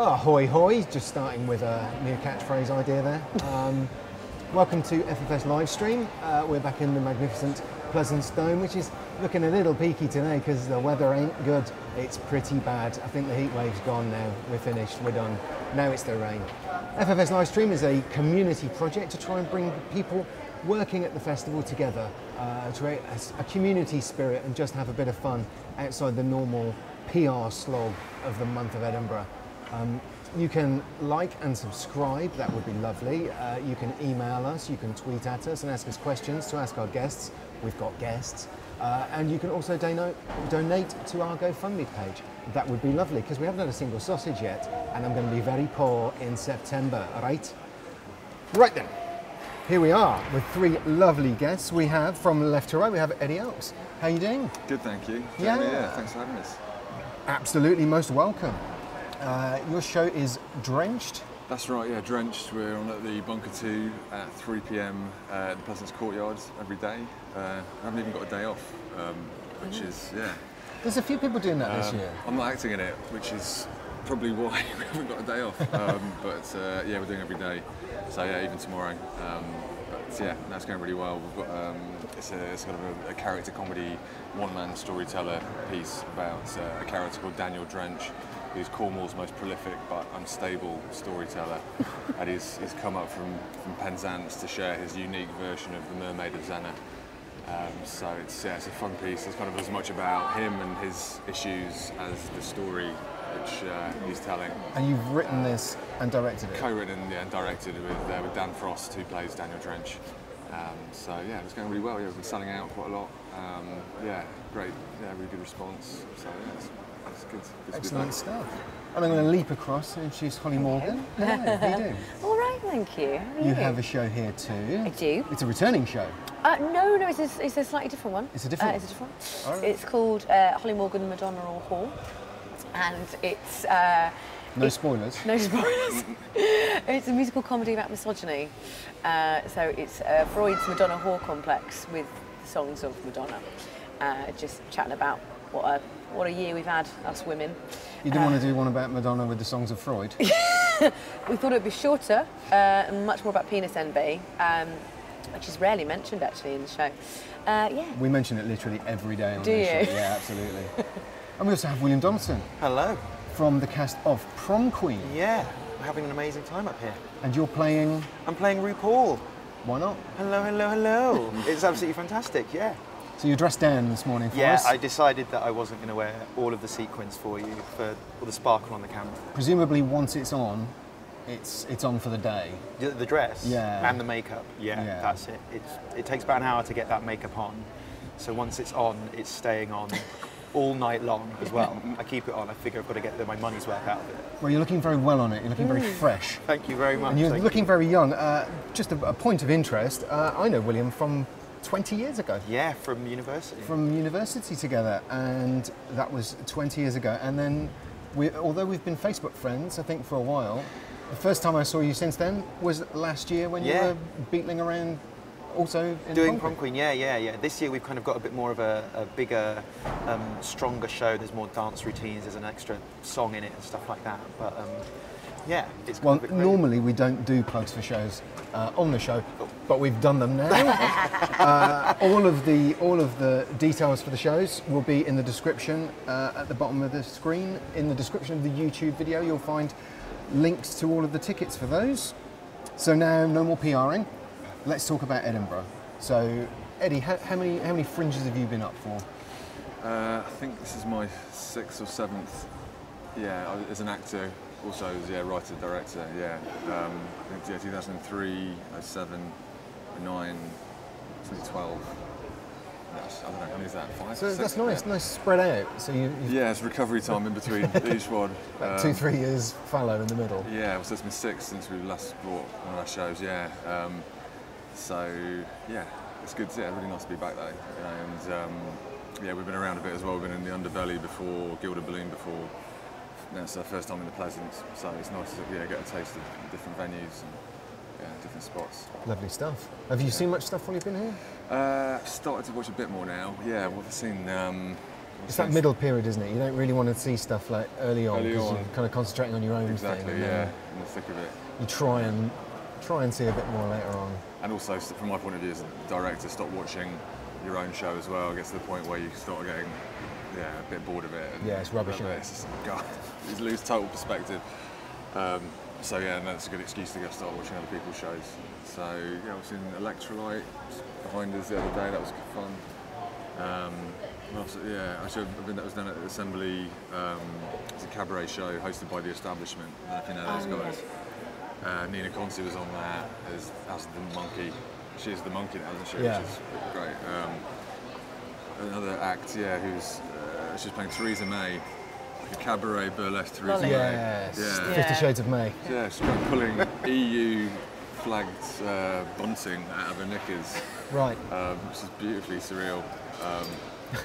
Oh, hoy hoy, just starting with a new catchphrase idea there. Um, welcome to FFS live stream. Uh, we're back in the magnificent Pleasance Dome, which is looking a little peaky today because the weather ain't good. It's pretty bad. I think the heat wave's gone now. We're finished, we're done. Now it's the rain. FFS live stream is a community project to try and bring people working at the festival together, uh, to create a, a community spirit and just have a bit of fun outside the normal PR slog of the month of Edinburgh. Um, you can like and subscribe, that would be lovely. Uh, you can email us, you can tweet at us and ask us questions to ask our guests. We've got guests. Uh, and you can also dono- donate to our GoFundMe page. That would be lovely because we haven't had a single sausage yet and I'm going to be very poor in September, right? Right then, here we are with three lovely guests. We have from left to right, we have Eddie Elks. How are you doing? Good, thank you. Yeah. yeah, thanks for having us. Absolutely most welcome. Uh, your show is Drenched. That's right, yeah, drenched. We're on at the Bunker 2 at 3 pm uh, at the Pleasance Courtyard every day. Uh, I haven't even got a day off, um, which is, yeah. There's a few people doing that this Uh, year. I'm not acting in it, which is probably why we haven't got a day off. Um, but uh, yeah, we're doing every day. So yeah, even tomorrow. Um, but yeah, that's going really well. We've got um, it's a of a, a character comedy, one-man storyteller piece about uh, a character called Daniel Drench, who's Cornwall's most prolific but unstable storyteller, and he's, he's come up from from Penzance to share his unique version of the Mermaid of Zennor. Um, so it's, yeah, it's a fun piece. It's kind of as much about him and his issues as the story which uh, he's telling. And you've written this and directed it. Co-written yeah, and directed with, uh, with Dan Frost, who plays Daniel Drench. Um, so yeah, it's going really well. Yeah, we've been selling out quite a lot. Um, yeah, great. Yeah, really good response. So yeah, it's, it's good. good Excellent back. stuff. And I'm going to leap across and introduce Holly Morgan. Hello, how you doing? All right, thank you. How are You have a show here too. I do. It's a returning show. Uh, no, no, it's a, it's a slightly different one. It's a different Uh, one? it's a different one. right. It's called uh, Holly Morgan Madonna or Whore, and it's uh, No spoilers. no spoilers. it's a musical comedy about misogyny. Uh, so it's uh, Freud's Madonna Whore complex with the songs of Madonna. Uh, just chatting about what a what a year we've had, us women. You didn't want to do one about Madonna with the songs of Freud. We thought it would be shorter uh, and much more about penis envy, um, which is rarely mentioned actually in the show. Uh, yeah. we mention it literally every day on Do the you? show. Yeah, absolutely. and we also have William Donaldson Hello. from the cast of Prom Queen. Yeah, we're having an amazing time up here. And you're playing, I'm playing RuPaul. why not? Hello, hello, hello. it's absolutely fantastic, yeah. So you're dressed down this morning for Yeah, us. I decided that I wasn't going to wear all of the sequins for you for all the sparkle on the camera. Presumably once it's on, it's, it's on for the day. The, the dress Yeah. and the makeup, yeah, Yeah. that's it. It's, it takes about an hour to get that makeup on. So once it's on, it's staying on all night long as well. I keep it on. I figure I've got to get my money's worth out of it. Well, you're looking very well on it. You're looking very fresh. Thank you very much. And you're thank looking you. very young. Uh, just a, a point of interest, uh, I know William from 20 years ago. Yeah, from university. From university together, and that was 20 years ago. And then, we, although we've been Facebook friends, I think for a while, the first time I saw you since then was last year when Yeah. you were beetling around also in Doing Prom prom queen, yeah, yeah, yeah. This year we've kind of got a bit more of a, a bigger, um, stronger show. There's more dance routines. There's an extra song in it and stuff like that. But um, yeah, it's Well, kind of normally we don't do plugs for shows uh, on the show, but we've done them now. uh, all of the all of the details for the shows will be in the description uh, at the bottom of the screen. In the description of the YouTube video, you'll find links to all of the tickets for those. So now, no more PRing. Let's talk about Edinburgh. So, Eddie, how, how many how many fringes have you been up for? Uh, I think this is my sixth or seventh. Yeah, as an actor, also as yeah, writer, director. Yeah, um, yeah, 2003, 07, 09, 2012. Yes, I don't know, how many is that? Five? So six? that's nice, Yeah. nice spread out. So you, Yeah, it's recovery time in between each one. got two, Um, three years fallow in the middle. Yeah, well, so it's been six since we last brought one of our shows. Yeah, um, so yeah, it's good. Yeah, really nice to be back though. You know, and um, yeah, we've been around a bit as well. We've been in the Underbelly before, Gilded Balloon before. Now it's our first time in the Pleasance, so it's nice to yeah, get a taste of different venues and yeah, different spots. Lovely stuff. Have you seen much stuff while you've been here? Uh, started to watch a bit more now. Yeah, well, I've seen um, It's that middle period, isn't it? You don't really want to see stuff like early on because you're kind of concentrating on your own Exactly, thing. yeah, in the thick of it. You try and try and see a bit more later on. And also, from my point of view as a director, stop watching your own show as well. It gets to the point where you start getting, yeah, a bit bored of it. and Yeah, it's rubbish, isn't it? It's just, God, you lose total perspective. Um, so yeah, and that's a good excuse to go start watching other people's shows. So yeah, I was in Electrolyte behind us the other day. That was good fun. Um, what else? yeah, actually, I've been, that was done at the Assembly. Um, it's a cabaret show hosted by the Establishment. I don't know if you know those Oh, guys. Uh, Nina Conti was on that as, as the monkey. She's the monkey now, isn't she? Yeah. Which is great. Um, another act, yeah, who's uh, she's playing Theresa May, like a cabaret burlesque Theresa Lolly. May. Yes. Yeah. Fifty Shades of May. Yeah, she's been pulling EU flagged uh, bunting out of her knickers, Right. um, which is beautifully surreal. Um,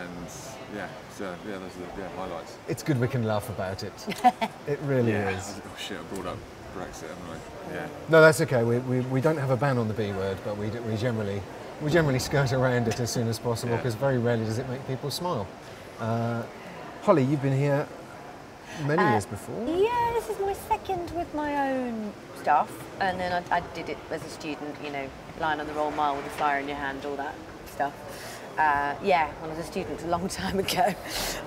and yeah, so yeah, those are the yeah, highlights. It's good we can laugh about it. it really is. Oh shit, I brought up Brexit, haven't I? Yeah. No, that's okay. We, we, we don't have a ban on the B word, but we, d- we generally we generally skirt around it as soon as possible Yeah. because very rarely does it make people smile. Uh, Holly, you've been here many Uh, years before. Yeah, this is my second with my own stuff, and then I, I did it as a student. You know, lying on the Royal Mile with a flyer in your hand, all that stuff. Uh, yeah, when I was a student a long time ago.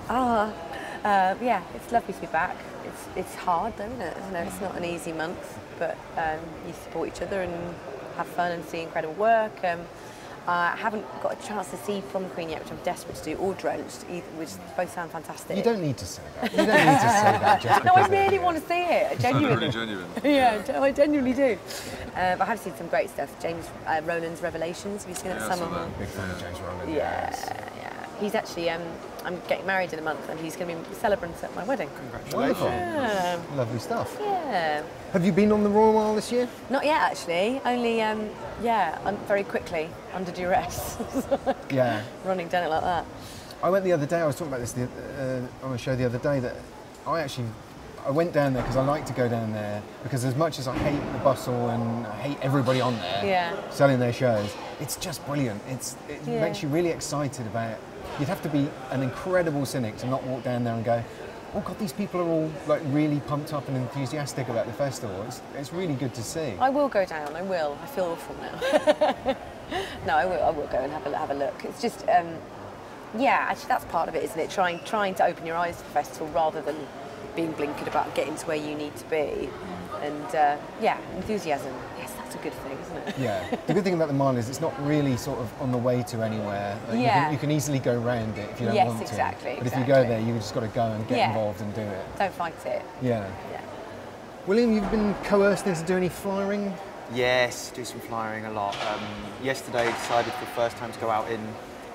Ah, uh, yeah, it's lovely to be back. It's it's hard though, isn't it? You know, it's not an easy month, but um, you support each other and have fun and see incredible work. Um, I haven't got a chance to see Prom Queen yet, which I'm desperate to do, or Drenched, either, which both sound fantastic. You don't need to say that. You don't need to say that just No, I really want to see it. I genuinely. really genuine. Yeah, I genuinely do. Uh, but I have seen some great stuff. James uh, Rowland's Revelations. Have you seen Yeah, that I saw summer that. Big fan of James Rowland. Yeah, yes. yeah. He's actually. Um, I'm getting married in a month, and he's going to be a celebrant at my wedding. Congratulations! Yeah, Lovely stuff. yeah. Have you been on the Royal Mile this year? Not yet, actually. Only, um, yeah, un- very quickly under duress, Yeah. running down it like that. I went the other day. I was talking about this the, uh, on a show the other day that I actually I went down there because I like to go down there because as much as I hate the bustle and I hate everybody on there Yeah. selling their shows, it's just brilliant. It's it Yeah. makes you really excited about. You'd have to be an incredible cynic to not walk down there and go, "Oh God, these people are all like really pumped up and enthusiastic about the festival." It's, it's really good to see. I will go down. I will. I feel awful now. no, I will. I will go and have a have a look. It's just, um, yeah. Actually, that's part of it, isn't it? Trying trying to open your eyes to the festival rather than being blinkered about getting to where you need to be. And uh, yeah, enthusiasm. Yes, that's a good thing, isn't it? Yeah. The good thing about the mile is it's not really sort of on the way to anywhere. Like, you, Yeah. can, you can easily go round it if you don't Yes, want to. exactly, But if you go there, you've just got to go and get Yeah. involved and do it. Don't fight it. Yeah. Yeah. William, you've been coerced into doing any flyering? Yes, do some flying a lot. Um, yesterday, decided for the first time to go out in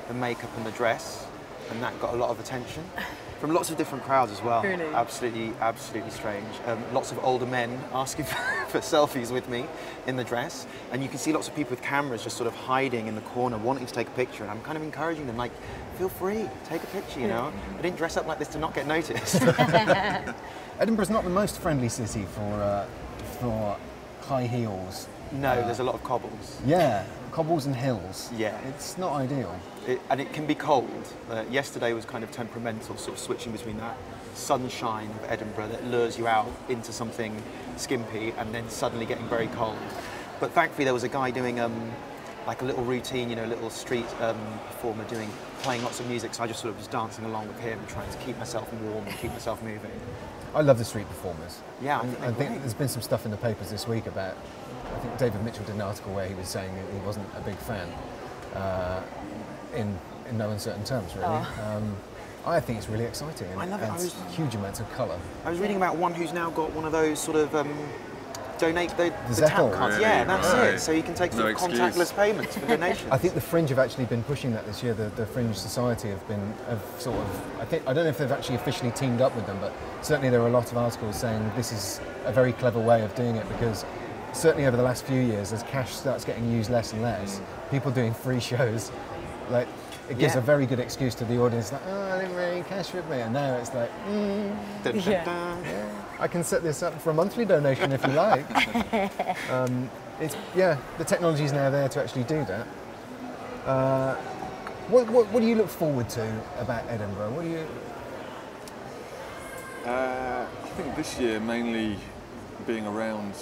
the makeup and the dress, and that got a lot of attention from lots of different crowds as well. Really? Absolutely, absolutely strange. Um, lots of older men asking for, for selfies with me in the dress, and you can see lots of people with cameras just sort of hiding in the corner, wanting to take a picture. And I'm kind of encouraging them, like, feel free, take a picture. You know, I didn't dress up like this to not get noticed. Edinburgh's not the most friendly city for uh, for high heels. No, there's a lot of cobbles. Yeah, cobbles and hills. Yeah. It's not ideal. it, and it can be cold. Uh, yesterday was kind of temperamental, sort of switching between that sunshine of Edinburgh that lures you out into something skimpy and then suddenly getting very cold. But thankfully, there was a guy doing um, like a little routine, you know, a little street um, performer doing playing lots of music. So I just sort of was dancing along with him, trying to keep myself warm and keep myself moving. I love the street performers. Yeah, I think I think there's been some stuff in the papers this week about. I think David Mitchell did an article where he was saying he wasn't a big fan, uh, in in no uncertain terms, really. Um, I think it's really exciting and I love it. I adds was- huge amounts of colour. I was reading about one who's now got one of those sort of um, donate the, The the tap cards. Really? Yeah, that's Right. it. So you can take No sort of excuse. contactless payments for donations. I think the Fringe have actually been pushing that this year. The, the Fringe Society have been have sort of. I think I don't know if they've actually officially teamed up with them, but certainly there are a lot of articles saying this is a very clever way of doing it because certainly over the last few years, as cash starts getting used less and less, people doing free shows, like it gives Yeah. a very good excuse to the audience. Like, oh, I didn't bring any cash with me, and now it's like, mm, Dun, dun, Yeah. dun. I can set this up for a monthly donation if you like. um, it's yeah, the technology is now there to actually do that. Uh, What, what, what do you look forward to about Edinburgh? What do you? Uh, I think this year mainly being around,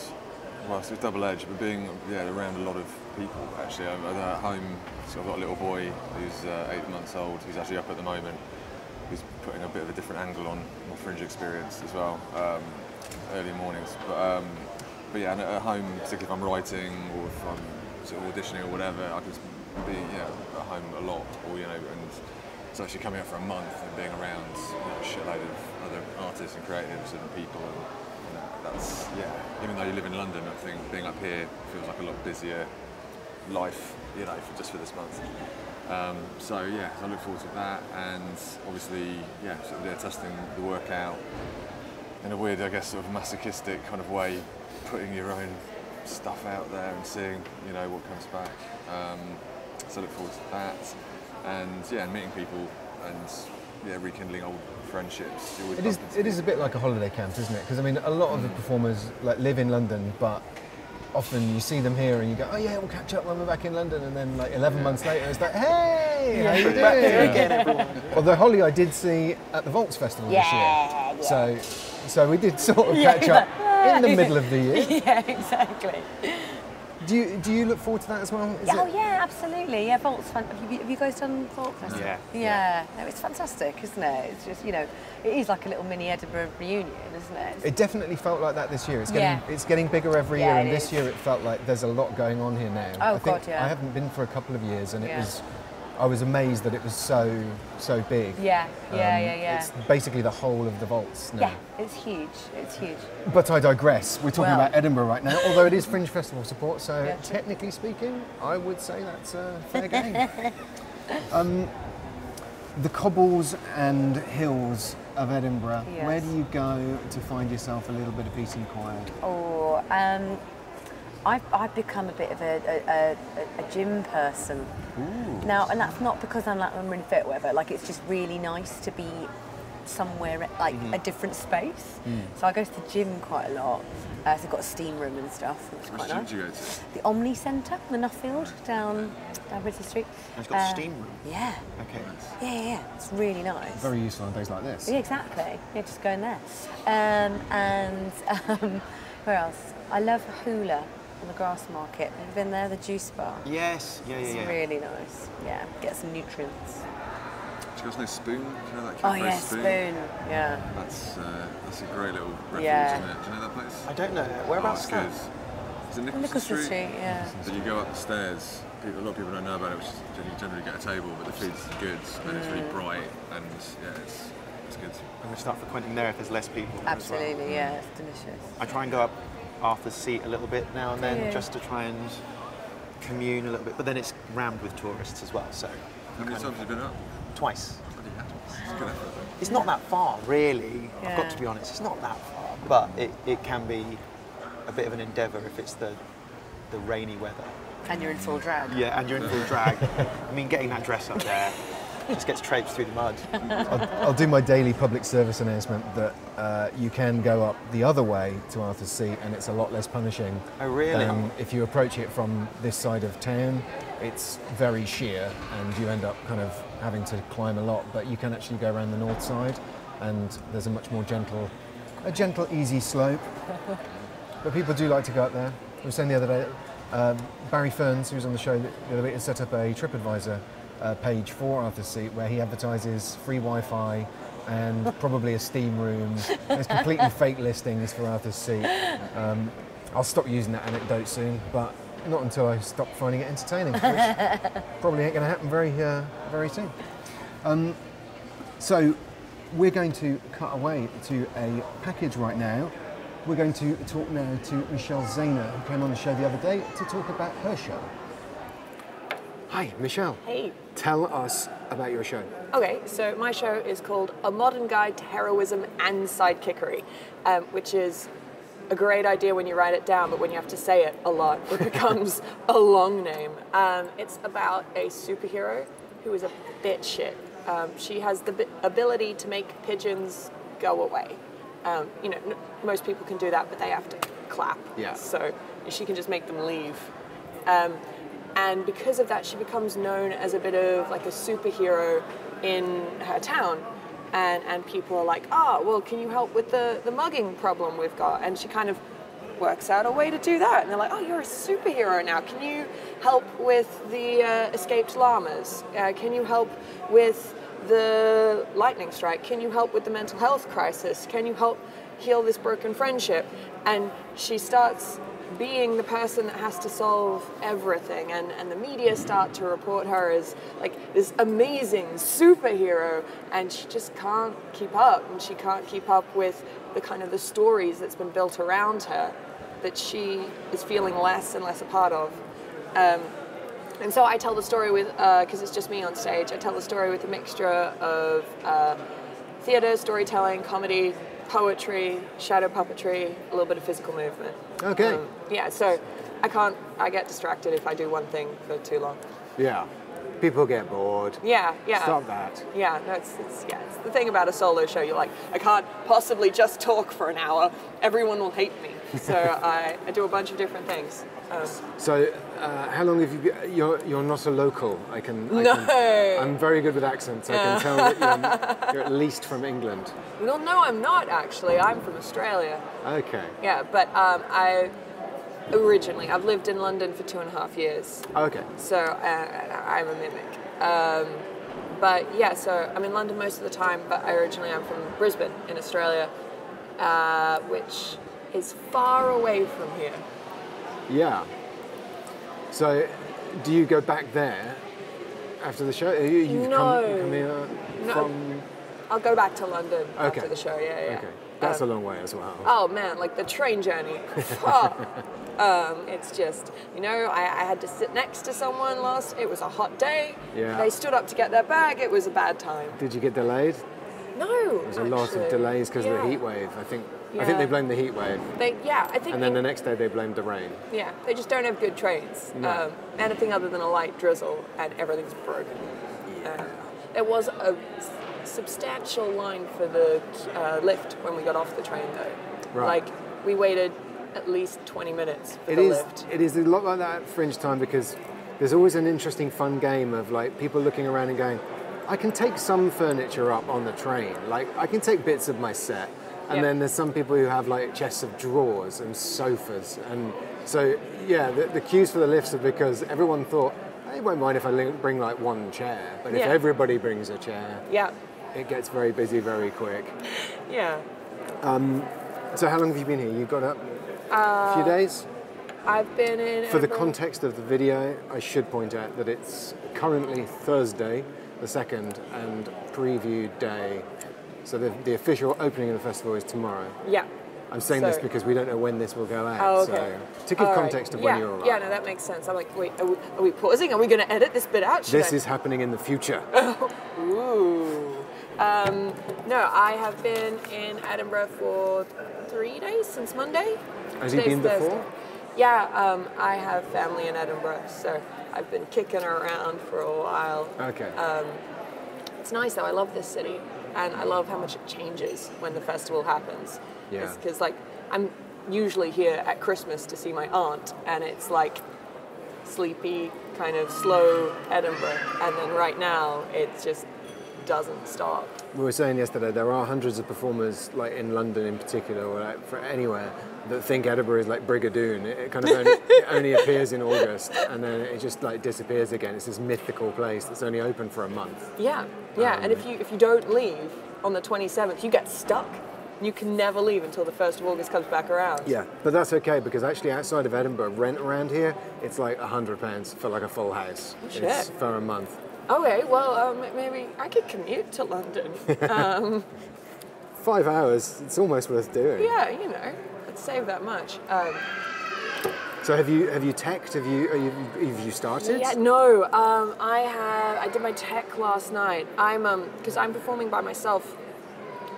well, so it's double edged, but being yeah around a lot of people. Actually, I'm, I'm at home. So I've got a little boy who's uh, eight months old. Who's actually up at the moment. Who's putting a bit of a different angle on my fringe experience as well. Um, early mornings, but um, but yeah, and at home, particularly if I'm writing or if I'm sort of auditioning or whatever, I can be at home a lot, or you know, and so actually coming up for a month and being around you know, a shitload of other artists and creatives and people, and that's yeah. Even though you live in London, I think being up here feels like a lot busier life, you know, for, just for this month. Um, so yeah, so I look forward to that, and obviously yeah, sort of testing the workout in a weird, I guess, sort of masochistic kind of way, putting your own stuff out there and seeing, you know, what comes back. Um, so I look forward to that, and yeah, and meeting people and yeah, rekindling old friendships. You always It is. It is a bit like a holiday camp, isn't it? Because I mean, a lot of the hmm. performers like live in London, but often you see them here and you go, oh yeah, we'll catch up when we're back in London, and then like 11 months later, it's like, hey, how you doing? Back here again, everyone. Although Holly, I did see at the Vault Festival Yeah, this year, so so we did sort of catch up in the middle of the year. yeah, exactly. Do you do you look forward to that as well? Is Yeah, oh it- yeah, absolutely. Yeah, Vault's fun. Have you, have you guys done Vault Festival? Yeah. Yeah. No, it's fantastic, isn't it? It's just you know, it is like a little mini Edinburgh reunion, isn't it? It definitely felt like that this year. It's getting Yeah. it's getting bigger every Yeah, year, and it this is. year it felt like there's a lot going on here now. Oh, I think God, yeah. I haven't been for a couple of years, and it Yeah. was I was amazed that it was so so big. yeah, yeah, Um, yeah, yeah. It's basically the whole of the vaults now. yeah, it's huge. It's huge. But I digress. We're talking Well. about Edinburgh right now, although it is Fringe Festival support, so Yeah, technically speaking, I would say that's a fair game. um, the cobbles and hills of Edinburgh, Yes. where do you go to find yourself a little bit of peace and quiet? Or um, I've, I've become a bit of a, a, a, a gym person now, and that's not because I'm like I'm really fit, or whatever. Like it's just really nice to be somewhere like Mm-hmm. a different space. Mm. So I go to the gym quite a lot. Uh, so I've got a steam room and stuff, which is quite gym nice. do you go to? The Omni Centre, the Nuffield, down down Ridley Street. And it's got a Uh, steam room. Yeah, Okay. yeah, yeah, yeah. It's really nice. Very useful on days like this. Yeah, exactly. Yeah, just go in there. Um, and um, where else? I love Hula on the grass market. Have you been there? The juice bar. Yes. Yeah, yeah, It's yeah. really nice. Yeah, get some nutrients. Do you guys know Spoon? Do you know that Oh cafe yeah, Spoon? spoon. Yeah. That's uh, that's a great little refuge, Yeah. isn't it? Do you know that place? I don't know. Whereabouts oh, is it's that? good. Is it Nicolson, Nicolson Street? Street. Yeah. So you go up the stairs. People, a lot of people don't know about it, which is you generally get a table, but the food's good and it's Mm. really bright and yeah, it's it's good. I'm going to start frequenting there if there's less people. as well. Absolutely. Yeah, it's delicious. I try and go up Arthur's seat a little bit now and then Yeah. just to try and commune a little bit. But then it's rammed with tourists as well, so How many times have you been up? twice. Bloody. It's good effort. It's not that far, really. I've got to be honest. It's not that far, but it, it can be a bit of an endeavour if it's the the rainy weather. And you're in full drag. Yeah, and you're in full drag. I mean, getting that dress up there just gets traipsed through the mud. I'll, I'll do my daily public service announcement that uh, you can go up the other way to Arthur's Seat and it's a lot less punishing. Oh, really? Than if you approach it from this side of town, it's very sheer and you end up kind of having to climb a lot, but you can actually go around the north side and there's a much more gentle, a gentle, easy slope. But people do like to go up there. I was saying the other day, um, Barry Ferns, who was on the show the other week, has set up a TripAdvisor uh, page for Arthur's Seat where he advertises free Wi-Fi and probably a steam room. There's completely fake listings for Arthur's Seat. Um, I'll stop using that anecdote soon, but not until I stop finding it entertaining, which probably ain't going to happen very, uh, very soon. Um, so we're going to cut away to a package right now. We're going to talk now to Michelle Zahner, who came on the show the other day to talk about her show. Hi, Michelle. Hey. Tell us about your show. Okay, so my show is called A Modern Guide to Heroism and Sidekickery, um, which is a great idea when you write it down, but when you have to say it a lot, it becomes a long name. Um, it's about a superhero who is a bit shit. Um, she has the bi- ability to make pigeons go away. Um, you know, n- most people can do that, but they have to clap. Yeah. So she can just make them leave. Um, and because of that, she becomes known as a bit of like a superhero in her town. And, and people are like, oh, well, can you help with the, the mugging problem we've got? And she kind of works out a way to do that. And they're like, oh, you're a superhero now. Can you help with the uh, escaped llamas? Uh, can you help with the lightning strike? Can you help with the mental health crisis? Can you help heal this broken friendship? And she starts being the person that has to solve everything and, and the media start to report her as like this amazing superhero and she just can't keep up and she can't keep up with the kind of the stories that's been built around her that she is feeling less and less a part of. Um, and so I tell the story with, because it's just me on stage, I tell the story with a mixture of uh, theatre, storytelling, comedy, poetry, shadow puppetry, a little bit of physical movement. Okay. Um, yeah, so I can't, I get distracted if I do one thing for too long. Yeah. People get bored. Yeah, yeah. Stop that. Yeah, no, it's, it's, yeah, it's the thing about a solo show. You're like, I can't possibly just talk for an hour. Everyone will hate me. So I, I do a bunch of different things. So, uh, how long have you been? You're, you're not a local. I can. I No. Can, I'm very good with accents. I can tell that you're, you're at least from England. well, no, I'm not actually. I'm from Australia. Okay. Yeah, but um, I originally I've lived in London for two and a half years, Okay. so uh, I'm a mimic. Um, but yeah, so I'm in London most of the time. But I originally I'm from Brisbane in Australia, uh, which is far away from here. Yeah. So, do you go back there after the show? You, you've No. come, come here No. from. I'll go back to London Okay. after the show. Yeah, yeah. Okay. That's Um, a long way as well. Oh man, like the train journey. Um, it's just, you know, I, I had to sit next to someone last. It was a hot day. Yeah. They stood up to get their bag. It was a bad time. Did you get delayed? No. There's a lot of delays because of the heat wave. I think. I think they blame the heat wave, They, yeah, I think. and then the next day they blame the rain. yeah, they just don't have good trains. No. Um, anything other than a light drizzle, and everything's broken. Um, there was a substantial line for the uh, lift when we got off the train, though. Right. Like we waited at least 20 minutes for It the is. lift. It is a lot like that at Fringe time because there's always an interesting, fun game of like people looking around and going, "I can take some furniture up on the train. Like I can take bits of my set." And Yeah. then there's some people who have like chests of drawers and sofas, and so yeah, the, the queues for the lifts are because everyone thought they won't mind if I bring like one chair, but if everybody brings a chair, Yeah, it gets very busy very quick. yeah. So how long have you been here? You got up a Uh, few days? I've been in. For the context of the video, I should point out that it's currently Thursday, the second, and preview day. So the, the official opening of the festival is tomorrow. Yeah. I'm saying this because we don't know when this will go out. Oh, okay. So to give All right. context of yeah, when you're arriving. Yeah, no, that makes sense. I'm like, wait, are we, are we pausing? Are we going to edit this bit out? Should this I- is happening in the future. Ooh. Um, no, I have been in Edinburgh for three days since Monday. Has he been before? Yeah, um, I have family in Edinburgh, so I've been kicking around for a while. Okay. Uh, It's nice though. I love this city, and I love how much it changes when the festival happens. Yeah. Because like I'm usually here at Christmas to see my aunt, and it's like sleepy, kind of slow Edinburgh, and then right now it's just doesn't stop. we were saying yesterday there are hundreds of performers, like in London in particular, or like for anywhere, that think Edinburgh is like Brigadoon. It, it kind of only, it only appears in August and then it just like disappears again. It's this mythical place that's only open for a month. Yeah, yeah. and Um, if you if you don't leave on the 27th, you get stuck. You can never leave until the 1st of August comes back around. Yeah, but that's okay because actually outside of Edinburgh, rent around here it's like a hundred pounds for like a full house. Oh, for a month. Okay, well, um, maybe I could commute to London. um, Five hours, it's almost worth doing. yeah, you know, let's save that much. Um, So have you have you teched? Have you, are you have you started? Yeah, no. Um, I have. I did my tech last night. I'm um because I'm performing by myself.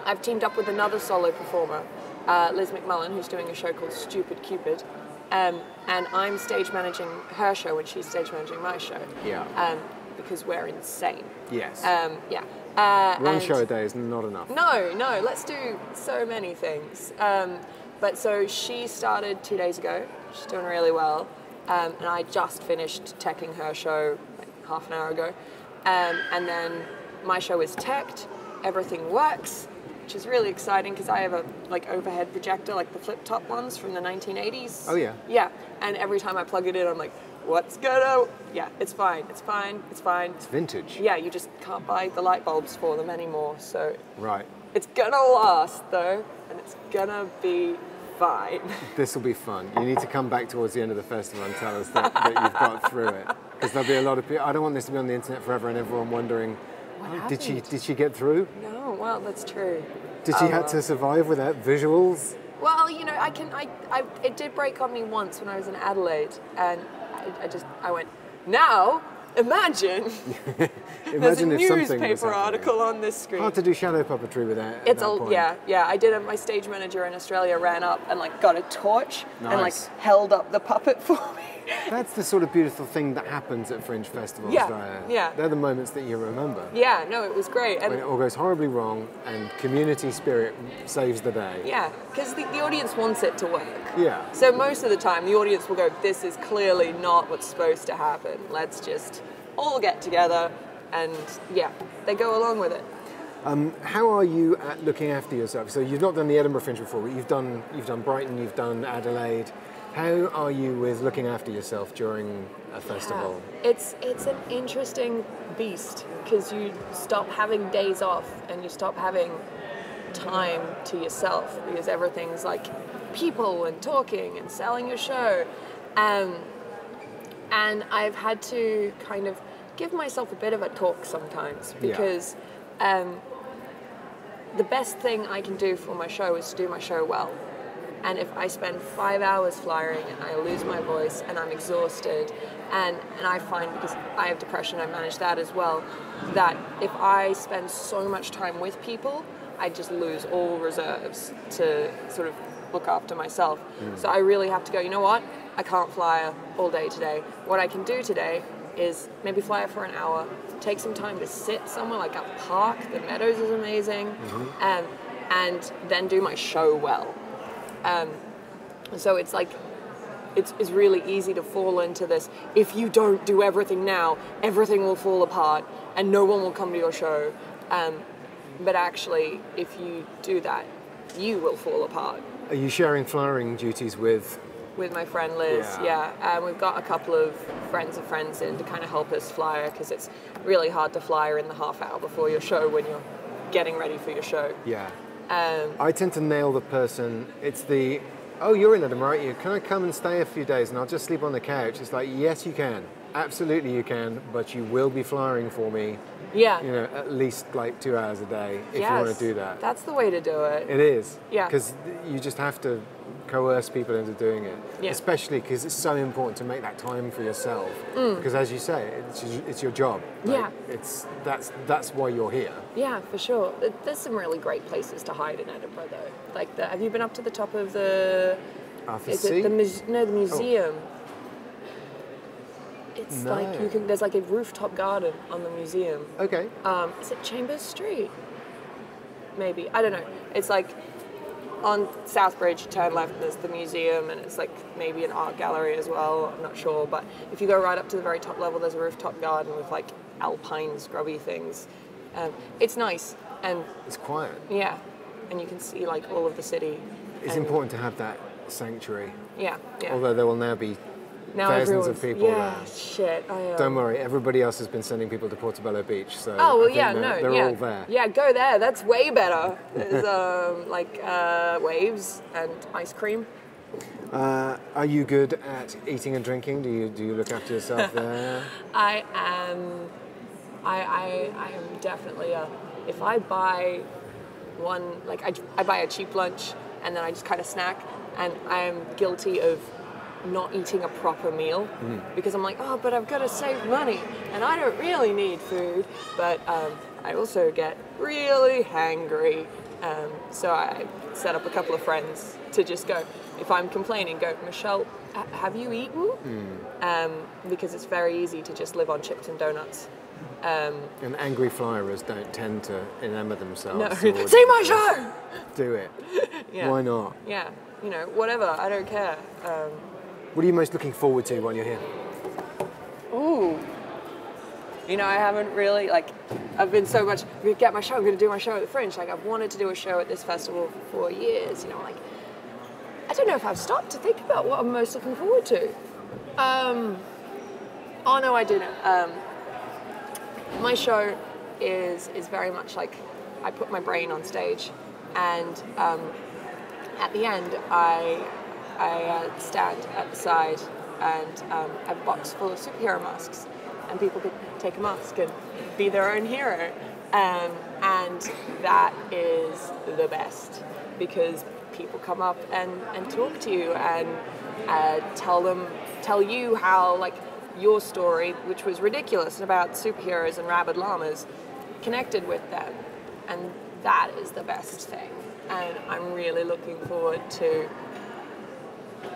I've teamed up with another solo performer, uh, Liz McMullen, who's doing a show called Stupid Cupid, um, and I'm stage managing her show and she's stage managing my show. Yeah. Um, because we're insane. Yes. Um, yeah. Uh, One show a day is not enough. no, no, let's do so many things. Um, but so she started two days ago. She's doing really well. um, and I just finished teching her show like half an hour ago, um, and then my show is teched, everything works, which is really exciting because I have a like overhead projector, like the flip top ones from the 1980s. Oh, yeah. Yeah, and every time I plug it in, I'm like, what's gonna? Yeah, it's fine, it's fine, it's fine. It's vintage. Yeah, you just can't buy the light bulbs for them anymore, so Right. it's gonna last though, and it's gonna be fine. This will be fun. You need to come back towards the end of the festival and tell us that, that you've got through it. Because there'll be a lot of people. I don't want this to be on the internet forever and everyone wondering, oh, did she did she get through? no, well, that's true. Did she Oh, have well. to survive without visuals? Well, you know, I can. I, I it did break on me once when I was in Adelaide, and I, I just I went. Now, imagine, there's a Imagine something was newspaper article on this screen. Hard to do shadow puppetry with that. It's a yeah, yeah. I did it. My stage manager in Australia ran up and like got a torch and like held up the puppet for me. That's the sort of beautiful thing that happens at fringe festivals. Yeah, There. yeah. They're the moments that you remember. yeah, no, it was great. And When it all goes horribly wrong and community spirit saves the day. Yeah, because the, the audience wants it to work. Yeah. So most of the time, the audience will go, "This is clearly not what's supposed to happen. Let's just all get together," and yeah, they go along with it. Um, how are you at looking after yourself? So you've not done the Edinburgh Fringe before, but you've done you've done Brighton, you've done Adelaide. How are you with looking after yourself during a festival? It's it's an interesting beast because you stop having days off and you stop having time to yourself because everything's like people and talking and selling your show. Um, and I've had to kind of give myself a bit of a talk sometimes Yeah. because um, the best thing I can do for my show is to do my show well. And if I spend five hours flying and I lose my voice and I'm exhausted, and, and I find because I have depression, I manage that as well, that if I spend so much time with people, I just lose all reserves to sort of look after myself. So I really have to go, you know what? I can't fly all day today. What I can do today is maybe fly for an hour, take some time to sit somewhere like a park. The Meadows is amazing, um, and then do my show well. Um, so it's like it's, it's really easy to fall into this. If you don't do everything now, everything will fall apart, and no one will come to your show. Um, but actually, if you do that, you will fall apart Are you sharing flyering duties with? with my friend Liz. Yeah. Yeah, um, we've got a couple of friends of friends in to kind of help us flyer because it's really hard to flyer in the half hour before your show when you're getting ready for your show. Yeah. Um, I tend to nail the person. It's the, oh, you're in Edinburgh, aren't you? Can I come and stay a few days and I'll just sleep on the couch? It's like, yes, you can. Absolutely, you can. But you will be flying for me. yeah. You know, at least like two hours a day if you want to do that. That's the way to do it. It is. Yeah. Because you just have to coerce people into doing it. Yeah. Especially because it's so important to make that time for yourself. Because as you say, it's, your- it's your job. Like, Mm. Yeah. It's that's that's why you're here. Yeah, for sure. There's some really great places to hide in Edinburgh, though. Like, the, have you been up to the top of the? Arthur Is C. it the muse- no the museum? It's like you can. There's like a rooftop garden on the museum. Okay. Um, is it Chambers Street? Maybe I don't know. It's like on Southbridge, turn left, there's the museum, and it's like maybe an art gallery as well. I'm not sure, but if you go right up to the very top level, there's a rooftop garden with like alpine scrubby things. Um, it's nice, and It's quiet. yeah, and you can see like all of the city. It's important to have that sanctuary. Yeah, yeah. Although there will now be now thousands of people Yeah, there. shit. I, um, Don't worry, everybody else has been sending people to Portobello Beach, so Oh well, yeah, they're, no, they're yeah, all there. yeah. Go there. That's way better. There's um, like uh, waves and ice cream. Uh, are you good at eating and drinking? Do you do you look after yourself there? I am. I, I, I am definitely a. If I buy one, like I, I buy a cheap lunch and then I just kind of snack, and I am guilty of not eating a proper meal because I'm like, oh, but I've got to save money and I don't really need food, but um, I also get really hangry. Um, so I set up a couple of friends to just go. If I'm complaining, go, Michelle, have you eaten? Um, because it's very easy to just live on chips and donuts. Um, And angry flyers don't tend to enamor themselves. no, see my show. Do it. Yeah. Why not? Yeah, you know, whatever. I don't care. What are you most looking forward to while you're here? Ooh. You know, I haven't really like. I've been so much. I'm gonna get my show. I'm gonna do my show at the Fringe. Like I've wanted to do a show at this festival for four years. You know, like I don't know if I've stopped to think about what I'm most looking forward to. Um, oh no, I do know. Um, my show is is very much like I put my brain on stage, and um, at the end I I uh, stand at the side and um, have a box full of superhero masks, and people could take a mask and be their own hero, um, and that is the best because people come up and, and talk to you and uh, tell them tell you how like your story, which was ridiculous about superheroes and rabid llamas, connected with them, and that is the best thing. And I'm really looking forward to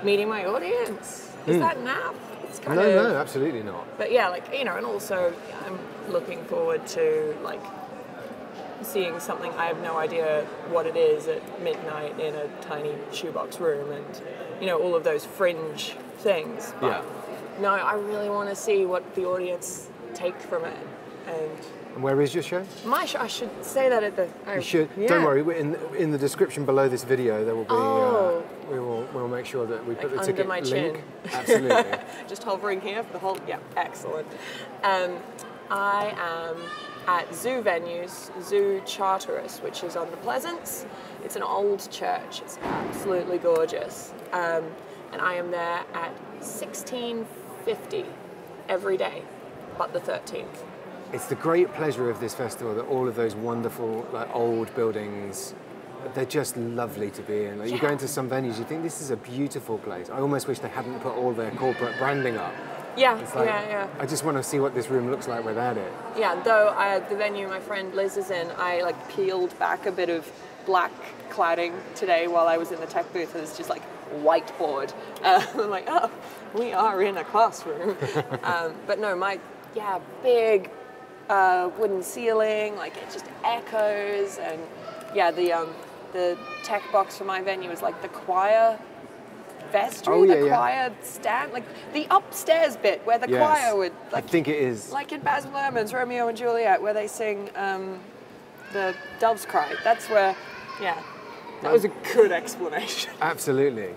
meeting my audience. Is hmm. that naff? It's kind. No, of no, absolutely not. but yeah, like you know, and also I'm looking forward to like seeing something I have no idea what it is at midnight in a tiny shoebox room, and you know all of those fringe things. But Yeah. no, I really want to see what the audience take from it, and And where is your show? my sh- I should say that at the. I, You oh, should. yeah. Don't worry. In in the description below this video, there will be. Uh, oh. We'll make sure that we put Like the under ticket my link. chin. Absolutely. just hovering here for the whole. Yeah, excellent. Um, I am at Zoo Venues, Zoo Charteris, which is on the Pleasance. It's an old church. It's absolutely gorgeous, um, and I am there at 1650 every day, but the 13th. It's the great pleasure of this festival that all of those wonderful, like old buildings, they're just lovely to be in. Like, You go into some venues, you think this is a beautiful place. I almost wish they hadn't put all their corporate branding up. Yeah, like, yeah, yeah. I just want to see what this room looks like without it. Yeah, though I, the venue my friend Liz is in, I like peeled back a bit of black cladding today while I was in the tech booth, and it's just like whiteboard. Uh, I'm like, oh, we are in a classroom. um, but no, my yeah, big uh, wooden ceiling, like it just echoes, and yeah, the um, the tech box for my venue is like the choir vestry, Oh, yeah, the yeah. choir stand, like the upstairs bit where the Yes. choir would I think it is. like in Baz Luhrmann's Romeo and Juliet, where they sing um, the Doves Cry. That's where, yeah, that was a good explanation. Absolutely.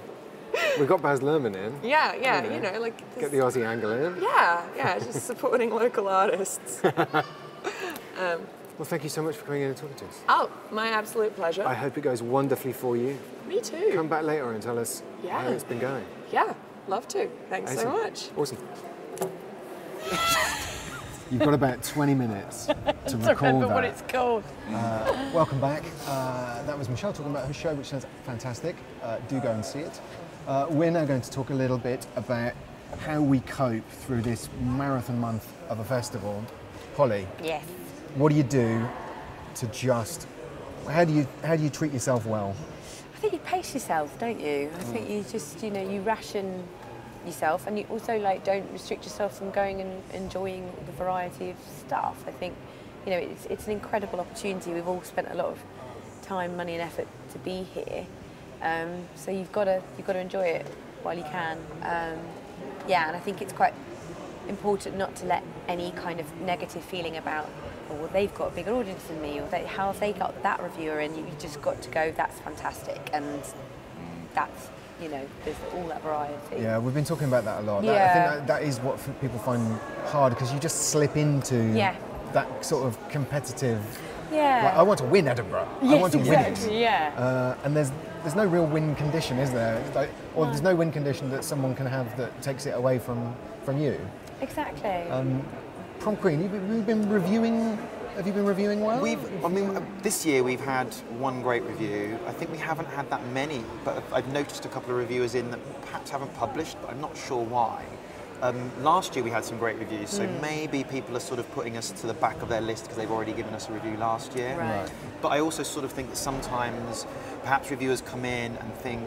we got Baz Luhrmann in. yeah, yeah, You know, you know, like Get the Aussie angle in. yeah, yeah, just supporting local artists. Well, thank you so much for coming in and talking to us. Oh, my absolute pleasure. I hope it goes wonderfully for you. Me too. Come back later and tell us Yeah. how it's been going. Yeah, love to. Thanks so much. Awesome. You've got about 20 minutes to record Remember that. what it's called. Welcome back. Uh, that was Michelle talking about her show, which sounds fantastic. Uh, do go and see it. Uh, we're now going to talk a little bit about how we cope through this marathon month of a festival. Holly, Yes. What do you do to just how do you how do you treat yourself well? I think you pace yourself, don't you? I think you just, you know, you ration yourself and you also like don't restrict yourself from going and enjoying the variety of stuff. I think, you know, it's, it's an incredible opportunity. We've all spent a lot of time, money and effort to be here. Um, so you've got to you've got to enjoy it while you can. Um, yeah, and I think it's quite important not to let any kind of negative feeling about, well, they've got a bigger audience than me, or they, how have they got that reviewer in? You've just got to go, that's fantastic, and that's, you know, there's all that variety. Yeah, we've been talking about that a lot. That- I think that, that is what people find hard because you just slip into Yeah. that sort of competitive. Yeah. Like, I want to win Edinburgh. I Yes, want to win it. yeah. Uh, and there's there's no real win condition, is there? Like, or there's no win condition that someone can have that takes it away from from you. exactly. Um, Prom Queen, you've been, you've been reviewing. Have you been reviewing well? We've, I mean, uh, this year we've had one great review. I think we haven't had that many, but I've noticed a couple of reviewers in that perhaps haven't published, but I'm not sure why. Um, last year we had some great reviews, so maybe people are sort of putting us to the back of their list because they've already given us a review last year. Right. Right. But I also sort of think that sometimes perhaps reviewers come in and think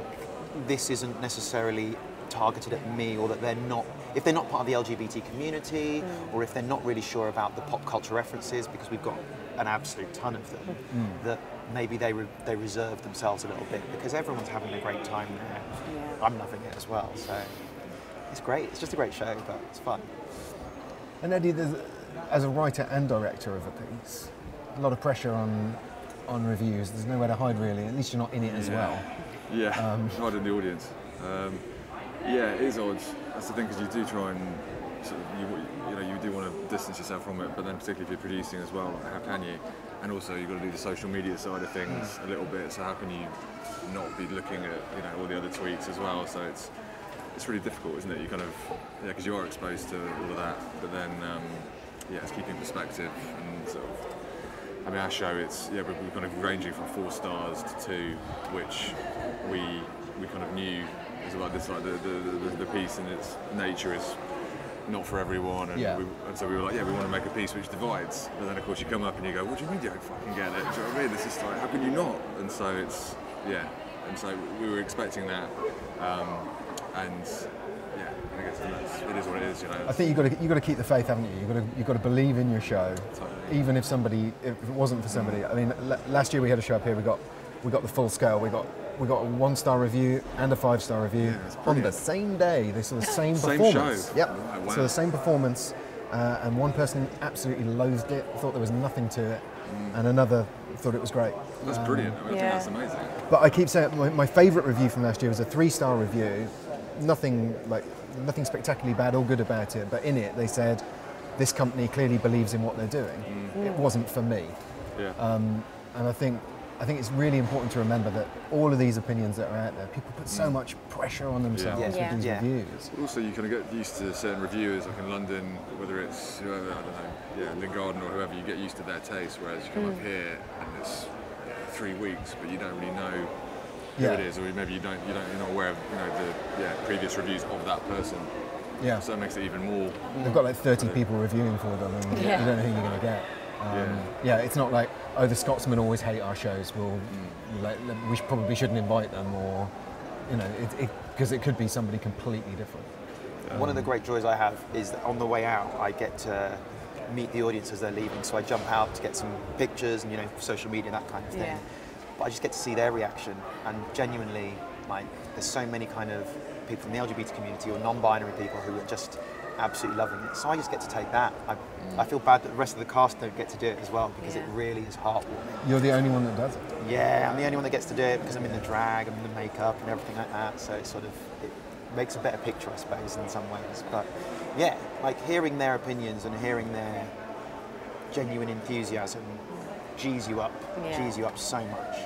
this isn't necessarily targeted at me or that they're not if they're not part of the LGBT community or if they're not really sure about the pop culture references because we've got an absolute ton of them that maybe they re- they reserve themselves a little bit because everyone's having a great time there. Yeah. I'm loving it as well. So it's great. It's just a great show, but it's fun. And Eddie, there's, as a writer and director of a piece, a lot of pressure on on reviews. There's nowhere to hide really. At least you're not in it as Yeah. well. Yeah, Um, hard in the audience. Um, yeah, it is odd. That's the thing because you do try and sort of, you, you know you do want to distance yourself from it, but then particularly if you're producing as well, how can you? And also you've got to do the social media side of things a little bit. So how can you not be looking at you know all the other tweets as well? So it's it's really difficult, isn't it? You kind of yeah because you are exposed to all of that, but then um, yeah, it's keeping perspective and sort of. I mean, our show, it's yeah, we're, we're kind of ranging from four stars to two, which we we kind of knew is about this like the, the, the, the piece in its nature is not for everyone, and, Yeah. we, and so we were like, yeah, we want to make a piece which divides. But then of course you come up and you go, what do you mean you don't fucking get it? Do you know what I mean? This is like, how can you not? And so it's yeah, and so we were expecting that, um, and yeah, I guess that's, it is what it is, you know. I think you've got to, you've got to keep the faith, haven't you? You've got to, you've got to believe in your show, Totally. even if somebody, if it wasn't for somebody. I mean, l- last year we had a show up here. We got, we got the full scale. We got, we got a one-star review and a five-star review Yeah, on the same day. They saw the same, performance. Same performance. show? Yep. Right, wow. So the same performance, uh, and one person absolutely loathed it, thought there was nothing to it, and another thought it was great. That's brilliant. I, mean, Yeah. I think that's amazing. But I keep saying my, my favourite review from last year was a three-star review. Nothing like nothing spectacularly bad or good about it, but in it they said this company clearly believes in what they're doing. It wasn't for me, Yeah. um, and I think I think it's really important to remember that all of these opinions that are out there, people put so mm. much pressure on themselves Yeah. with Yeah. these Yeah. reviews. Also, you kind of get used to certain reviewers, like in London, whether it's whoever, I don't know, yeah, Lyn Gardner or whoever, you get used to their taste. Whereas you come up mm. here and it's three weeks, but you don't really know who Yeah. it is, or maybe you don't, you don't, you're not aware of, you know, the yeah, previous reviews of that person. Yeah, So it makes it even more. they've got like 30 people reviewing for them, and Yeah. you don't know who you're going to get. Um, yeah. it's not like oh the Scotsman always hate our shows. Well, like, we probably shouldn't invite them, or you know, because it, could be somebody completely different. One of the great joys I have is that on the way out, I get to meet the audience as they're leaving. So I jump out to get some pictures and you know social media and that kind of thing. Yeah. But I just get to see their reaction, and genuinely, like, there's so many kind of people from the LGBT community or non-binary people who are just absolutely loving it. So I just get to take that. I, I feel bad that the rest of the cast don't get to do it as well because it really is heartwarming. You're the only one that does it. Yeah, I'm the only one that gets to do it because I'm in the drag, I'm in the makeup and everything like that. So it sort of it makes a better picture, I suppose, in some ways. But yeah, like hearing their opinions and hearing their genuine enthusiasm G's you up, Yeah. G's you up so much.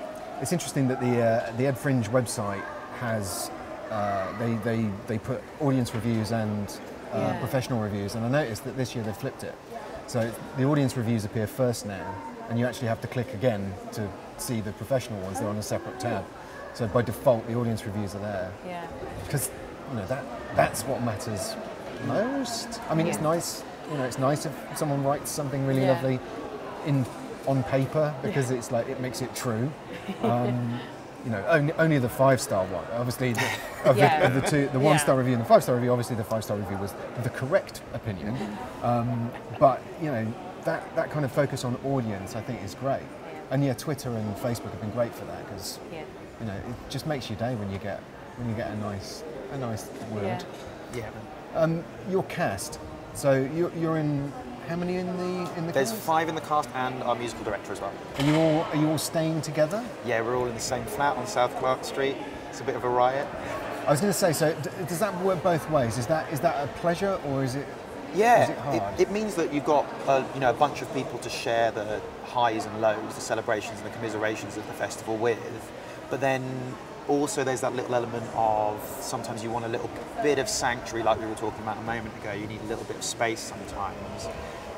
It's interesting that the uh, the Ed Fringe website has uh, they, they they put audience reviews and uh, Yeah. professional reviews, and I noticed that this year they flipped it. So the audience reviews appear first now, and you actually have to click again to see the professional ones. They're on a separate tab. So by default, the audience reviews are there Yeah. because you know that that's what matters most. I mean, it's nice. You know, it's nice if someone writes something really Yeah. lovely in on paper because it's like it makes it true. Um, you know, only, only the five star one. Obviously, the, of, Yeah. the, of the two, the Yeah. one star review and the five star review. Obviously, the five star review was the correct opinion. Um, but you know, that that kind of focus on audience, I think, is great. And yeah, Twitter and Facebook have been great for that because Yeah. you know it just makes your day when you get when you get a nice a nice word. Yeah. Yeah. Um, your cast. So you're, you're in how many in the in the There's cast? five in the cast and our musical director as well. Are you all are you all staying together? Yeah, we're all in the same flat on South Clerk Street. It's a bit of a riot. I was going to say. So d- does that work both ways? Is that is that a pleasure or is it? Yeah, Is it hard? it, means that you've got a, you know a bunch of people to share the highs and lows, the celebrations and the commiserations of the festival with. But then also there's that little element of sometimes you want a little bit of sanctuary, like we were talking about a moment ago. You need a little bit of space sometimes.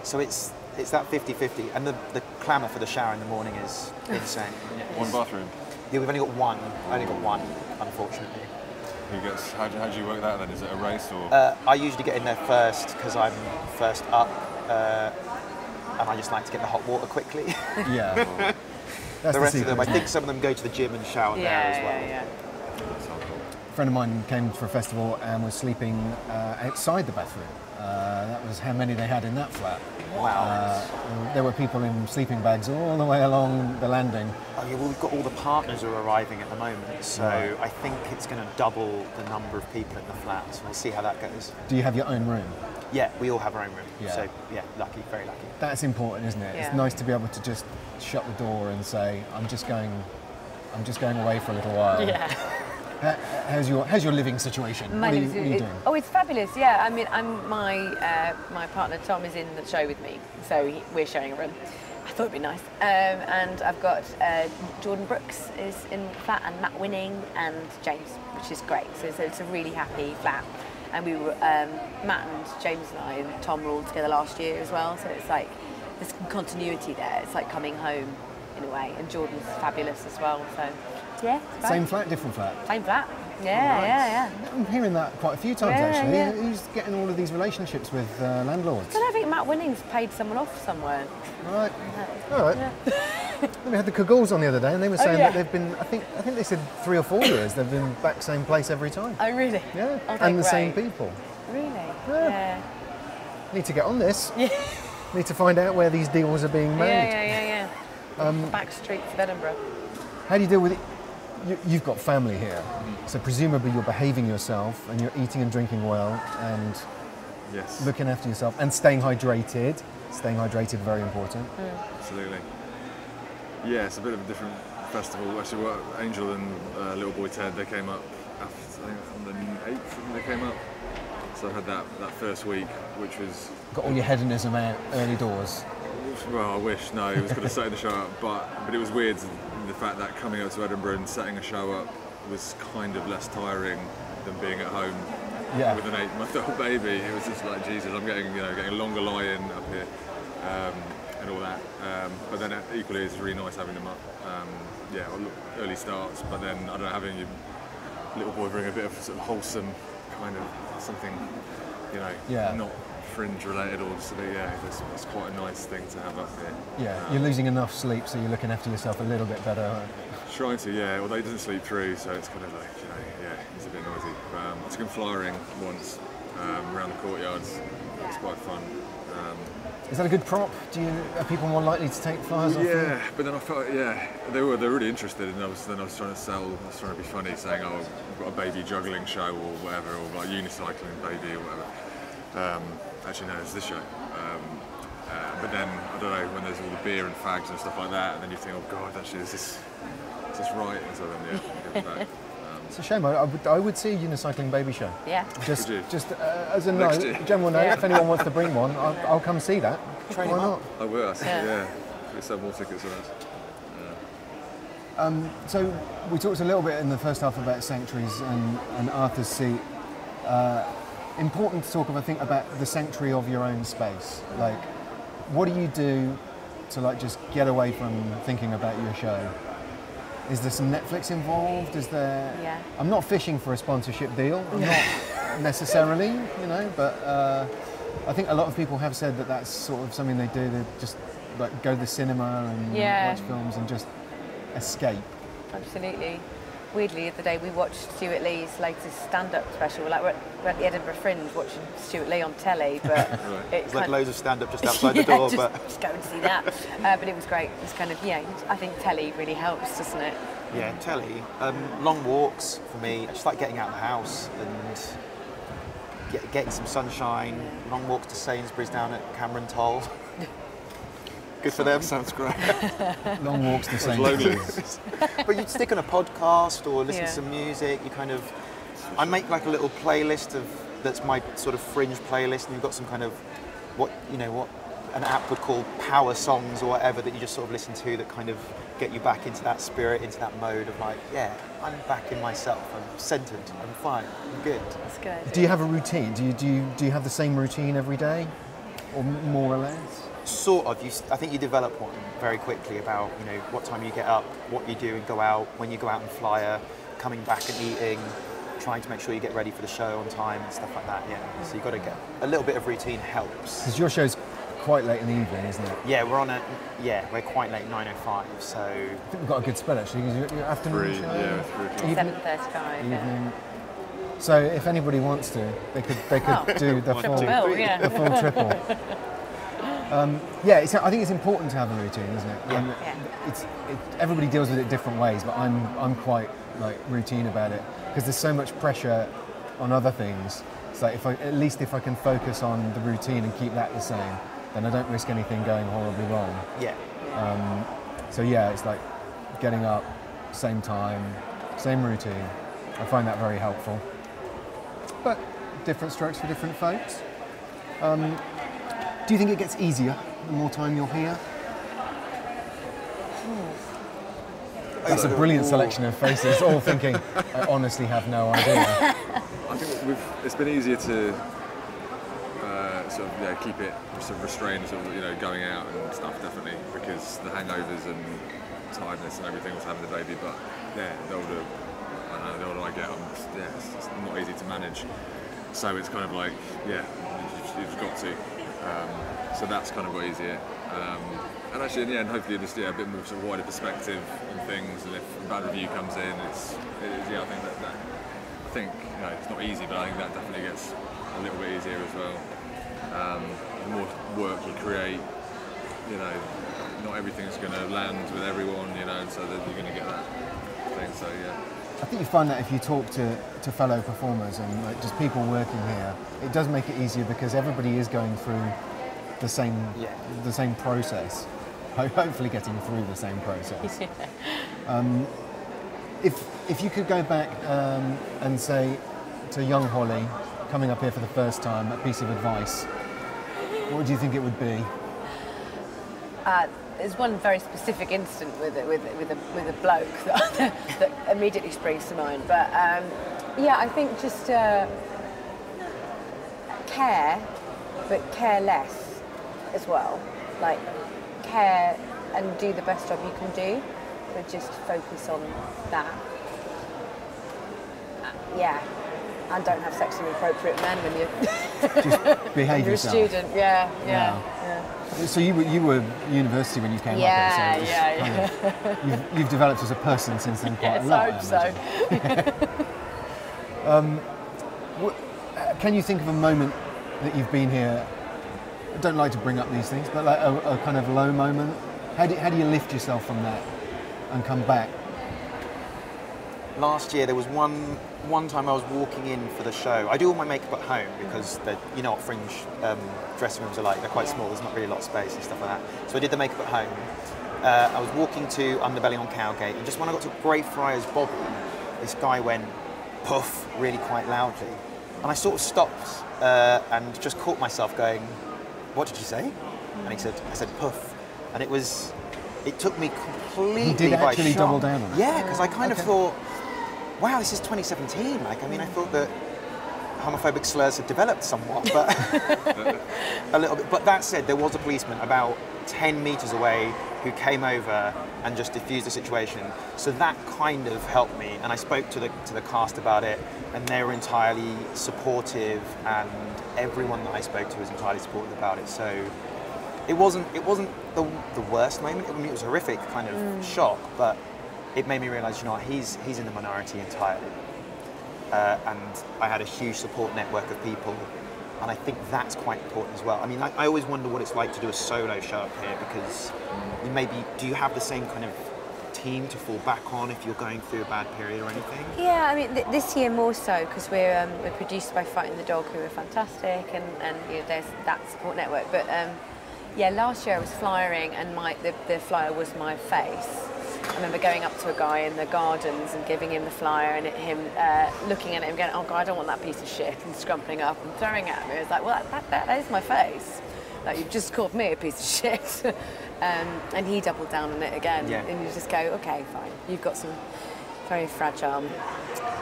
So it's it's that 50-50, and the, the clamour for the shower in the morning is insane. One bathroom. Yeah, we've only got one. Only got one, unfortunately. Who gets? How, do- how do you work that then? Is it a race or? Uh, I usually get in there first because I'm first up, uh, and I just like to get the hot water quickly. Yeah. That's the rest of them, I think some of them go to the gym and shower there as well. Yeah, yeah, That's hardcore. friend of mine came for a festival and was sleeping uh, outside the bathroom. Uh, that was how many they had in that flat. Wow. Uh, there were people in sleeping bags all the way along the landing. Oh yeah, well we've got all the partners are arriving at the moment, so Right. I think it's going to double the number of people in the flat. So we'll see how that goes. Do you have your own room? Yeah, we all have our own room. Yeah. So yeah, lucky, very lucky. That's important, isn't it? It's nice to be able to just shut the door and say, "I'm just going, I'm just going away for a little while." Yeah. Ha- How's your How's your living situation? My what are you, what are you it- doing? Oh, it's fabulous. Yeah, I mean, I'm my uh, my partner Tom is in the show with me, so he, we're sharing a room. I thought it'd be nice. Um, and I've got uh, Jordan Brooks is in flat, and Matt Winning and James, which is great. So, so it's a really happy flat. And we were um, Matt and James and I and Tom were all together last year as well. So it's like there's continuity there. It's like coming home in a way. And Jordan's fabulous as well. So yeah, great. Same flat, different flat. same flat. Yeah, yeah, yeah. I'm hearing that quite a few times Yeah, actually. yeah. Who's getting all of these relationships with uh, landlords? I don't think Matt Winning's paid someone off somewhere. Right. All right. we had the Kagals on the other day, and they were saying Oh, yeah. that they've been. I think. I think they said three or four years. They've been back same place every time. Oh, really? Yeah. Oh, and the they're same people. Really? Yeah. Yeah. Need to get on this. Yeah. Need to find out where these deals are being Yeah, made. yeah, yeah, yeah. Um, Back streets of Edinburgh. How do you deal with it? You, you've got family here, so presumably you're behaving yourself and you're eating and drinking well and Yes, looking after yourself and staying hydrated. Staying hydrated, very important. absolutely. Yeah, it's a bit of a different festival. Actually, what Angel and uh, Little Boy Ted they came up after, I think on the eighth. I think they came up. So I had that that first week, which was Got all your hedonism out early doors. Well, I wish. No, it was going to set the show up, but but it was weird the fact that coming up to Edinburgh and setting a show up was kind of less tiring than being at home Yeah. with an eight-month-old baby. It was just like Jesus, I'm getting you know getting a longer lie-in up here um, and all that. Um, but then equally, it's really nice having them up. Um, yeah, early starts, but then I don't know having your little boy bring a bit of sort of wholesome kind of something, you know, Yeah. not fringe related or just a yeah, it's, it's quite a nice thing to have up here. Yeah, you're losing enough sleep, so you're looking after yourself a little bit better. aren't you? Trying to, yeah. Although he doesn't sleep through, so it's kind of like, you know, yeah, he's a bit noisy. But, um, I took him flying once um, around the courtyards. It's quite fun. Um, Is that a good prop? Do you are people more likely to take flyers off? yeah, but then I felt, yeah, they were they were really interested, and I was then I was trying to sell, I was trying to be funny, saying, oh, I've got a baby juggling show or whatever, or like unicycling baby or whatever. Um, actually, no, it's this show. Um, uh, but then I don't know when there's all the beer and fags and stuff like that, and then you think, oh God, actually, is this is this right? And so then yeah, give it back. Um, It's a shame. I, I, would, I would see a unicycling baby show. Yeah. Just, just uh, as a Next note, year. general note. Yeah. If anyone wants to bring one, I'll, I'll come see that. Train Why not? up. I will. I see, Yeah. yeah. We sell more tickets on us. So we talked a little bit in the first half about sanctuaries and, and Arthur's Seat. Uh, important to talk, of I think, about the sanctuary of your own space. Like, what do you do to like just get away from thinking about your show? Is there some Netflix involved? Is there? Yeah. I'm not fishing for a sponsorship deal. I'm not necessarily, you know, but uh, I think a lot of people have said that that's sort of something they do. They just like go to the cinema and Yeah. watch films and just escape. Absolutely. Weirdly, the other day we watched Stewart Lee's latest stand-up special. We're, like, we're, at, we're at the Edinburgh Fringe watching Stuart Lee on telly, but it There's like loads of stand up just outside yeah, the door, just, but just go and see that. Uh, but it was great. It's kind of yeah. I think telly really helps, doesn't it? yeah, telly. Um, long walks for me. I just like getting out of the house and get, getting some sunshine. Long walks to Sainsbury's down at Cameron Toll. Good for them. Sounds great. Long walks to St. lonely. Louis. but you'd stick on a podcast or listen Yeah. to some music. You kind of, I make like a little playlist of that's my sort of fringe playlist, and you've got some kind of what you know what an app would call power songs or whatever that you just sort of listen to that kind of get you back into that spirit, into that mode of like, yeah, I'm back in myself. I'm centered. I'm fine. I'm good. That's good. Do you have a routine? Do you, do you do you have the same routine every day, or more or less? Sort of. You, s- I think you develop one very quickly about you know what time you get up, what you do and go out, when you go out and flyer, coming back and eating, trying to make sure you get ready for the show on time and stuff like that. Yeah. So you've got to get a little bit of routine helps. Because your show's quite late in the evening, isn't it? Yeah, we're on a yeah, we're quite late, 9:05. So I think we've got a good spell actually. Because your, your afternoon Three, show, yeah, three evening, Seven thirty-five. Yeah. So if anybody wants to, they could they could Oh. do the full two, yeah. the full triple. Um, yeah, it's, I think it's important to have a routine, isn't it? Yeah. Yeah. It's it, everybody deals with it different ways, but I'm I'm quite like routine about it because there's so much pressure on other things. So if I at least if I can focus on the routine and keep that the same, then I don't risk anything going horribly wrong. Yeah. So yeah, it's like getting up, same time, same routine. I find that very helpful. But different strokes for different folks. Um, do you think it gets easier the more time you're here? That's a brilliant selection of faces, all thinking, I honestly have no idea. I think it's been easier to uh, sort of yeah, keep it sort of restrained, sort of you know going out and stuff definitely because the hangovers and tiredness and everything was having the baby. But yeah, the older I know, the older I get, I'm, yeah, it's, it's not easy to manage. So it's kind of like yeah, you've, you've got to. Um, so that's kind of got easier. Um, and actually, in the end, hopefully, just yeah, a bit more sort of wider perspective on things. And if a bad review comes in, it's it is, yeah, I think that, that I think you know, it's not easy, but I think that definitely gets a little bit easier as well. Um, the more work you create, you know, not everything's going to land with everyone, you know, and so that you're going to get that thing. So yeah, I think you find that if you talk to, to fellow performers and like just people working here, it does make it easier because everybody is going through the same Yeah. the same process. Hopefully, getting through the same process. Um, if if you could go back um, and say to young Holly coming up here for the first time a piece of advice, what do you think it would be? Uh, there's one very specific incident with a, with, with, a, with a bloke that, that immediately springs to mind. But um, yeah, I think just uh, care, but care less as well. Like care and do the best job you can do, but just focus on that. Uh, yeah. And don't have sexually inappropriate men when you're, Just behave you're a student. Yeah, yeah, Yeah. yeah. So you were you were university when you came Yeah, up here. So it's yeah, kind of- you've, you've developed as a person since then quite Yes, a lot. I I hope so. uh, Can you think of a moment that you've been here? I don't like to bring up these things, but like a, a kind of low moment. How do, how do you lift yourself from that and come back? Last year there was one one time I was walking in for the show. I do all my makeup at home because they're- you know what fringe um, dressing rooms are like. They're quite small. There's not really a lot of space and stuff like that. So I did the makeup at home. Uh, I was walking to Underbelly on Cowgate, and just when I got to Greyfriars Bobby, this guy went puff really quite loudly, and I sort of stopped uh, and just caught myself going, "What did you say?" And he said, "I said puff," and it was. It took me completely by actually shock. double down on it? Yeah, because I kind of thought, wow, this is 2017. Like, I mean, I thought that homophobic slurs had developed somewhat, but a little bit. But that said, there was a policeman about 10 meters away who came over and just diffused the situation. So that kind of helped me. And I spoke to the to the cast about it, and they were entirely supportive, and everyone that I spoke to was entirely supportive about it. So it wasn't it wasn't the, the worst moment. I mean, it was a horrific kind of mm. shock, but it made me realise, you know, he's he's in the minority entirely, uh, and I had a huge support network of people, and I think that's quite important as well. I mean, I, I always wonder what it's like to do a solo show up here because you maybe do you have the same kind of team to fall back on if you're going through a bad period or anything? Yeah, I mean, th- this year more so because we're um, we're produced by Fighting the Dog, who are fantastic, and, and you know, there's that support network. But um, yeah, last year I was flyering, and my the, the flyer was my face. I remember going up to a guy in the gardens and giving him the flyer, and it, him uh, looking at it and going, "Oh God, I don't want that piece of shit," and scrumpling up and throwing it at me. I was like, "Well, that, that, that is my face. Like you've just called me a piece of shit." um, and he doubled down on it again, Yeah. and you just go, "Okay, fine. You've got some very fragile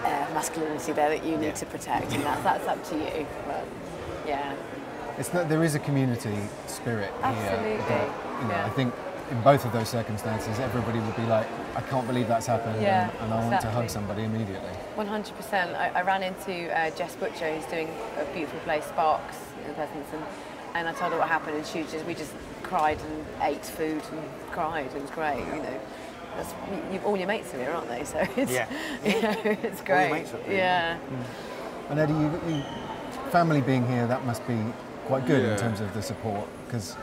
uh, masculinity there that you need Yeah. to protect, and that's, that's up to you. But yeah, It's not, there is a community spirit here. Absolutely, you know, yeah. I think in both of those circumstances, everybody would be like, I can't believe that's happened, Yeah, and, and I want to hug somebody immediately. 100%. I, I ran into uh, Jess Butcher, who's doing a beautiful play, Sparks, in Pleasanton, and I told her what happened, and she just we just cried and ate food and cried. It was great, you know. That's, you, all your mates are here, aren't they? So it's Yeah. you know, it's great. mates are here, yeah. And Eddie, you, you, family being here, that must be quite good in terms of the support because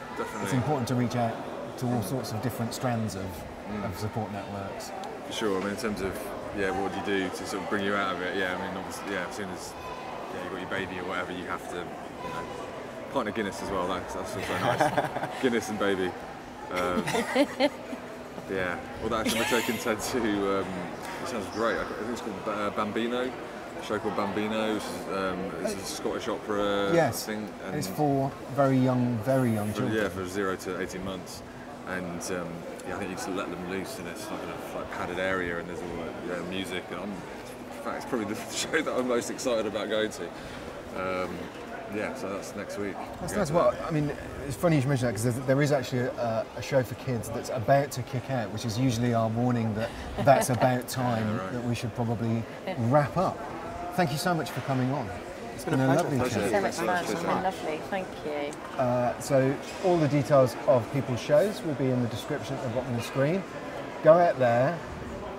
it's important to reach out to all sorts of different strands of, of support networks. For sure. I mean, in terms of yeah, what do you do to sort of bring you out of it? Yeah, I mean, obviously, yeah, as soon as yeah, you've got your baby or whatever, you have to, you know, pint of Guinness as well. That's, that's also nice. Guinness and baby. Um, yeah. Well, that actually taken Ted to. Um, it sounds great. I think it's called uh, Bambino. A show called Bambino, which is um, it's a Scottish opera yes, thing. and it's for very young, very young children. yeah, for zero to 18 months. And um, yeah, I think you just let them loose in this like, kind of like padded area and there's all like, yeah, music. And I'm, in fact, it's probably the show that I'm most excited about going to. Um, yeah, so that's next week. That's nice. Well. I mean, it's funny you should mention that because there is actually a, a show for kids that's about to kick out, which is usually our warning that that's about time Yeah, right. that we should probably wrap up. Thank you so much for coming on. It's been a pleasure. lovely Pleasure. chat. So much Thanks so fun. much. It's Cheers, been lovely. Thank you. Uh, so all the details of people's shows will be in the description at the bottom of the screen. Go out there,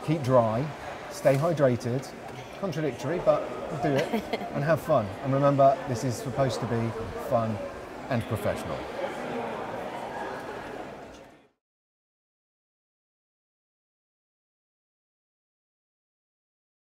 keep dry, stay hydrated. Contradictory, but do it and have fun. And remember, this is supposed to be fun and professional.